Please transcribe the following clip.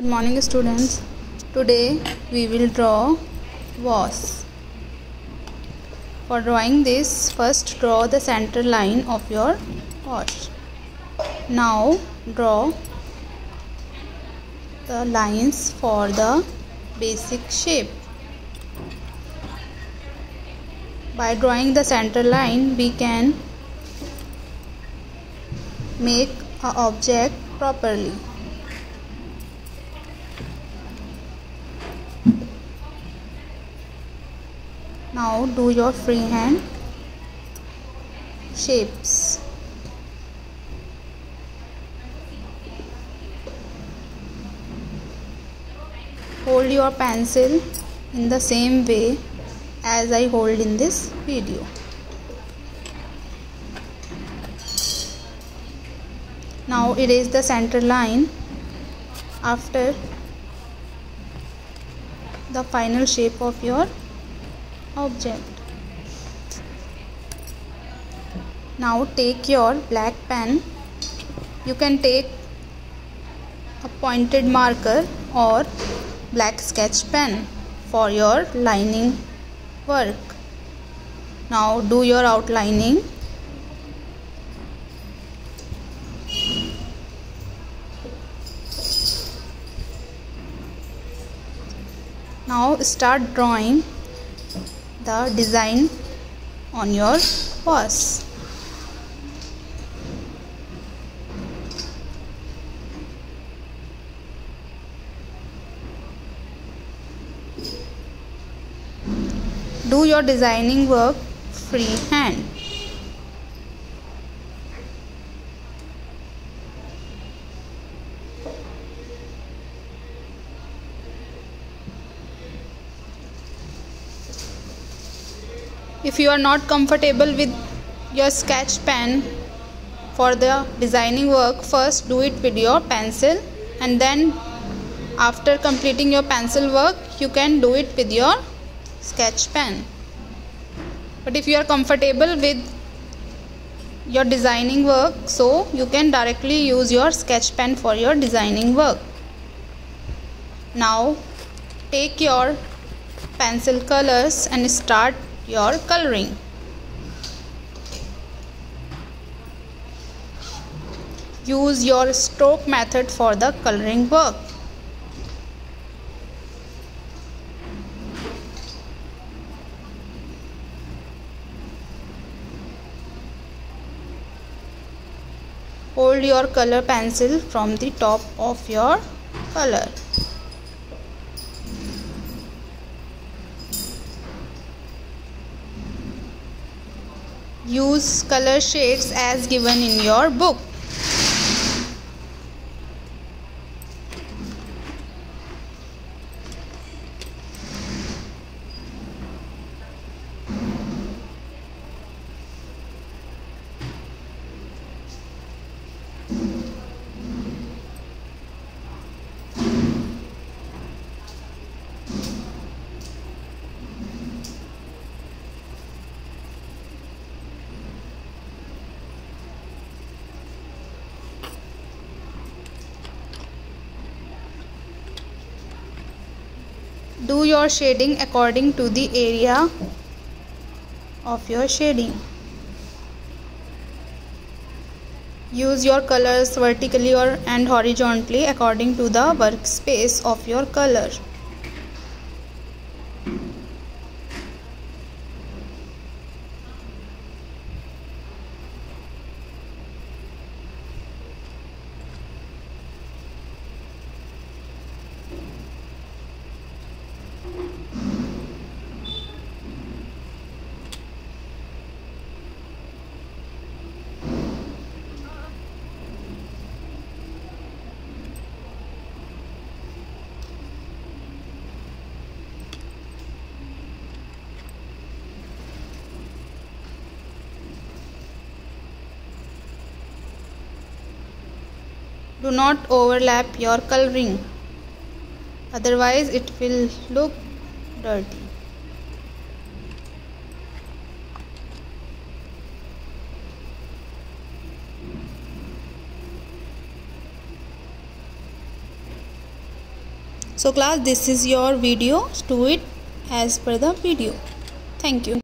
Good morning students. Today we will draw vase. For drawing this first draw the center line of your vase. Now draw the lines for the basic shape. By drawing the center line we can make a object properly. Now do your freehand shapes. Hold your pencil in the same way as I hold in this video. Now erase the center line after the final shape of your object. Now take your black pen. You can take a pointed marker or black sketch pen for your lining work. Now do your outlining. Now start drawing the design on your vase. Do your designing work freehand. If you are not comfortable with your sketch pen for the designing work first do it with your pencil and then after completing your pencil work you can do it with your sketch pen. But if you are comfortable with your designing work so you can directly use your sketch pen for your designing work. Now take your pencil colors and start your coloring. Use your stroke method for the coloring work. Hold your color pencil from the top of your color. Use color shades as given in your book. Do your shading according to the area of your shading. Use your colors vertically or and horizontally according to the workspace of your color do not overlap your coloring otherwise it will look dirty. So class this is your video. Do it as per the video. Thank you